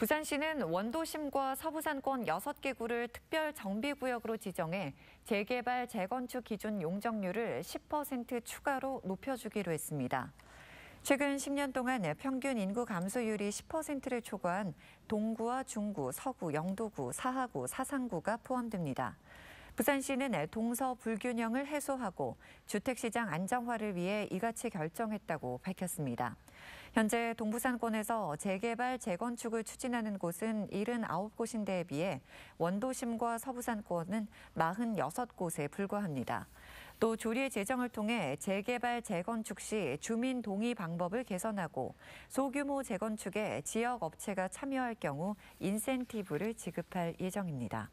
부산시는 원도심과 서부산권 6개 구를 특별 정비구역으로 지정해 재개발, 재건축 기준 용적률을 10% 추가로 높여주기로 했습니다. 최근 10년 동안 평균 인구 감소율이 10%를 초과한 동구와 중구, 서구, 영도구, 사하구, 사상구가 포함됩니다. 부산시는 동서 불균형을 해소하고 주택시장 안정화를 위해 이같이 결정했다고 밝혔습니다. 현재 동부산권에서 재개발, 재건축을 추진하는 곳은 79곳인데에 비해 원도심과 서부산권은 46곳에 불과합니다. 또 조례 제정을 통해 재개발, 재건축 시 주민 동의 방법을 개선하고 소규모 재건축에 지역 업체가 참여할 경우 인센티브를 지급할 예정입니다.